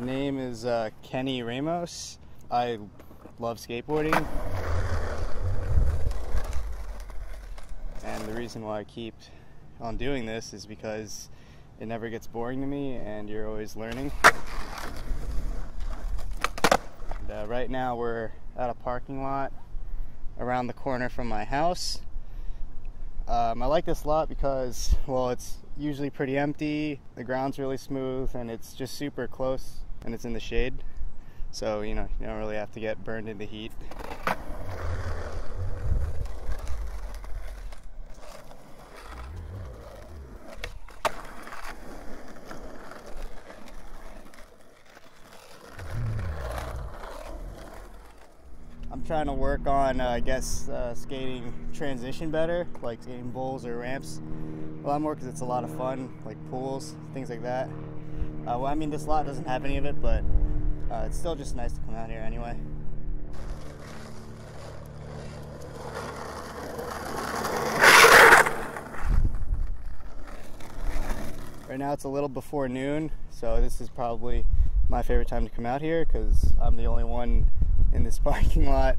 name is uh, Kenny Ramos. I love skateboarding. And the reason why I keep on doing this is because it never gets boring to me and you're always learning. And, uh, right now we're at a parking lot around the corner from my house. Um, I like this lot because, well, it's usually pretty empty, the ground's really smooth, and it's just super close and it's in the shade. So, you know, you don't really have to get burned in the heat. I'm trying to work on, uh, I guess, uh, skating transition better, like skating bowls or ramps a lot more because it's a lot of fun, like pools, things like that. Uh, well, I mean, this lot doesn't have any of it, but uh, it's still just nice to come out here anyway. Right now it's a little before noon, so this is probably my favorite time to come out here because I'm the only one in this parking lot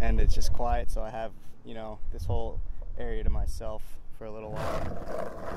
and it's just quiet, so I have, you know, this whole area to myself for a little while.